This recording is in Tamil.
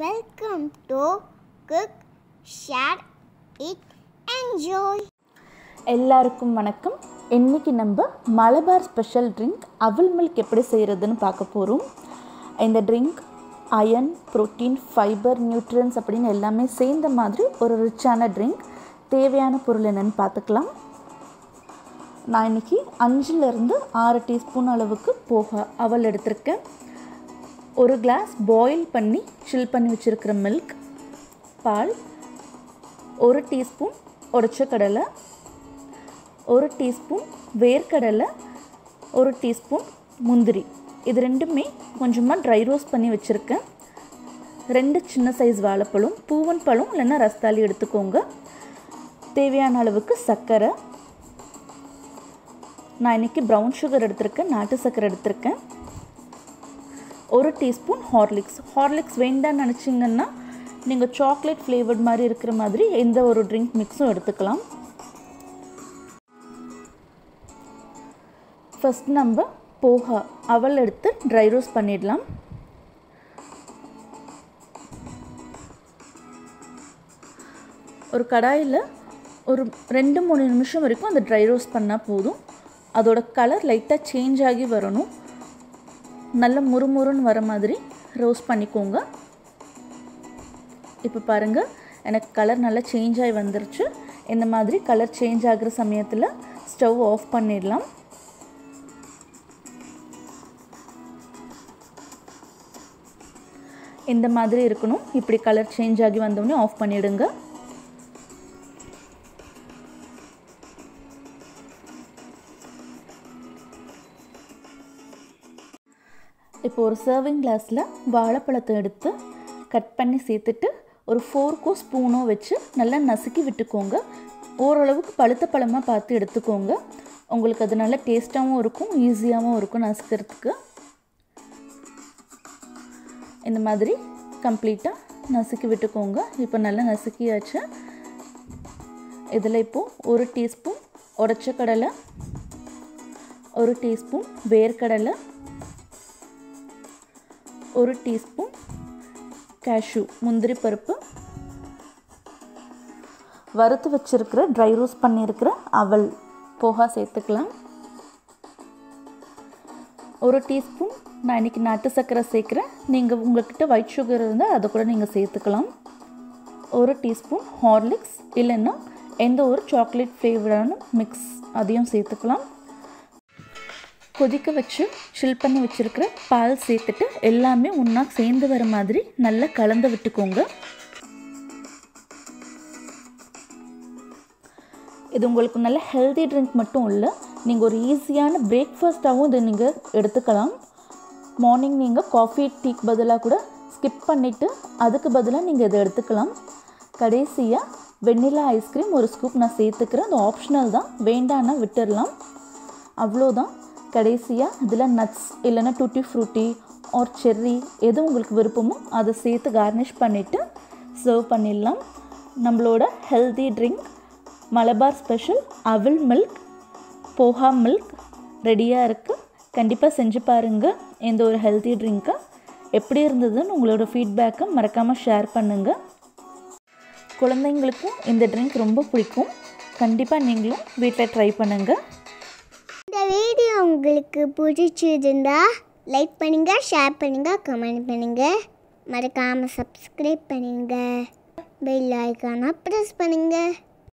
Welcome to cook share it enjoy எல்லாருக்கும் வணக்கம். இன்றைக்கி நம்ம மலபார் ஸ்பெஷல் ட்ரிங்க் அவல் மில்க் எப்படி செய்கிறதுன்னு பார்க்க போகிறோம் இந்த drink iron protein fibre nutrients அப்படின்னு எல்லாமே சேர்ந்த மாதிரி ஒரு ரிச்சான ட்ரிங்க் தேவையான பொருள் என்னென்னு பார்த்துக்கலாம். நான் இன்றைக்கி அஞ்சுலேருந்து ஆறு டீஸ்பூன் அளவுக்கு போக அவல் எடுத்திருக்கேன். ஒரு கிளாஸ் பாயில் பண்ணி சில் பண்ணி வச்சுருக்கிற மில்க் பால் ஒரு டீஸ்பூன் உடச்ச கடலை ஒரு டீஸ்பூன் வேர்க்கடலை ஒரு டீஸ்பூன் முந்திரி. இது ரெண்டுமே கொஞ்சமாக ட்ரை ரோஸ்ட் பண்ணி வச்சுருக்கேன். ரெண்டு சின்ன சைஸ் வாழைப்பழம் பூவன் பழம் இல்லைன்னா ரஸ்தாலி எடுத்துக்கோங்க. தேவையான அளவுக்கு சர்க்கரை. நான் இன்றைக்கி ப்ரௌன் சுகர் எடுத்திருக்கேன் நாட்டு சர்க்கரை எடுத்திருக்கேன். ஒரு டீஸ்பூன் ஹார்லிக்ஸ். ஹார்லிக்ஸ் வேண்டாம்னு நினச்சிங்கன்னா நீங்கள் சாக்லேட் ஃப்ளேவர்ட் மாதிரி இருக்கிற மாதிரி எந்த ஒரு ட்ரிங்க் மிக்ஸும் எடுத்துக்கலாம். ஃபஸ்ட் நம்ம போகா அவல் எடுத்து ட்ரை ரோஸ்ட் பண்ணிடலாம். ஒரு கடாயில் ஒரு ரெண்டு மூணு நிமிஷம் வரைக்கும் அந்த ட்ரை ரோஸ்ட் பண்ணால் போதும். அதோட கலர் லைட்டாக சேஞ்ச் ஆகி வரணும். நல்ல முறுமுறுன்னு வர மாதிரி ரோஸ்ட் பண்ணிக்கோங்க. இப்போ பாருங்கள் எனக்கு கலர் நல்லா சேஞ்ச் ஆகி வந்துருச்சு. இந்த மாதிரி கலர் சேஞ்ச் ஆகிற சமயத்தில் ஸ்டவ் ஆஃப் பண்ணிடலாம். இந்த மாதிரி இருக்கணும். இப்படி கலர் சேஞ்ச் ஆகி வந்தோடனே ஆஃப் பண்ணிவிடுங்க இப்போ ஒரு சர்விங் கிளாஸில் வாழைப்பழத்தை எடுத்து கட் பண்ணி சேர்த்துட்டு ஒரு ஃபோர்க்கோ ஸ்பூனோ வச்சு நல்லா நசுக்கி விட்டுக்கோங்க. ஓரளவுக்கு பழுத்த பழமாக பார்த்து எடுத்துக்கோங்க. உங்களுக்கு அது நல்லா டேஸ்ட்டாகவும் இருக்கும் ஈஸியாகவும் இருக்கும் நசுக்கிறதுக்கு. இந்த மாதிரி கம்ப்ளீட்டாக நசுக்கி விட்டுக்கோங்க. இப்போ நல்லா நசுக்கியாச்சு. இதில் இப்போது ஒரு டீஸ்பூன் உடச்ச கடலை ஒரு டீஸ்பூன் வேர்க்கடலை ஒரு டீஸ்பூன் கேஷ்யூ முந்திரி பருப்பு. வறுத்து வச்சுருக்கிற ட்ரை ரோஸ்ட் பண்ணியிருக்கிற அவல் போகா சேர்த்துக்கலாம். ஒரு டீஸ்பூன் நான் இன்றைக்கி நாட்டு சர்க்கரை சேர்க்குறேன். நீங்கள் உங்கள்கிட்ட ஒயிட் சுகர் இருந்தால் அதை கூட நீங்கள் சேர்த்துக்கலாம். ஒரு டீஸ்பூன் ஹார்லிக்ஸ் இல்லைன்னா எந்த ஒரு சாக்லேட் ஃப்ளேவரான மிக்ஸ் அதையும் சேர்த்துக்கலாம். கொதிக்க வச்சு சில் பண்ணி வச்சுருக்கிற பால் சேர்த்துட்டு எல்லாமே ஒன்றா சேர்ந்து வர மாதிரி நல்லா கலந்து விட்டுக்கோங்க. இது உங்களுக்கு நல்ல ஹெல்தி ட்ரிங்க் மட்டும் இல்லை நீங்கள் ஒரு ஈஸியான பிரேக்ஃபாஸ்ட்டாகவும் இதை நீங்கள் எடுத்துக்கலாம். மார்னிங் நீங்கள் காஃபி டீக்கு பதிலாக கூட ஸ்கிப் பண்ணிவிட்டு அதுக்கு பதிலாக நீங்கள் இதை எடுத்துக்கலாம். கடைசியாக வெண்ணிலா ஐஸ்கிரீம் ஒரு ஸ்கூப் நான் சேர்த்துக்கிறேன். அது ஆப்ஷனல் தான். வேண்டான்னா விட்டுடலாம் அவ்வளோதான் கடைசியாக இதில் நட்ஸ் இல்லைன்னா டூட்டி ஃப்ரூட்டி ஆர் செர்ரி எது உங்களுக்கு விருப்பமோ அதை சேர்த்து கார்னிஷ் பண்ணிவிட்டு சர்வ் பண்ணிடலாம். நம்மளோட ஹெல்தி ட்ரிங்க் மலபார் ஸ்பெஷல் அவில் மில்க் போஹா மில்க் ரெடியாக இருக்குது கண்டிப்பாக செஞ்சு பாருங்கள் எந்த ஒரு ஹெல்தி ட்ரிங்க்கை எப்படி இருந்ததுன்னு உங்களோட ஃபீட்பேக்கை மறக்காமல் ஷேர் பண்ணுங்கள் குழந்தைங்களுக்கும் இந்த ட்ரிங்க் ரொம்ப பிடிக்கும். கண்டிப்பாக நீங்களும் வீட்டில் ட்ரை பண்ணுங்கள் இந்த வீடியோ உங்களுக்கு பிடிச்சிருந்தா லைக் பண்ணுங்க ஷேர் பண்ணுங்க கமெண்ட் பண்ணுங்க. மறக்காமல் சப்ஸ்கிரைப் பண்ணுங்க. பெல் ஐக்கானை ப்ரெஸ் பண்ணுங்கள்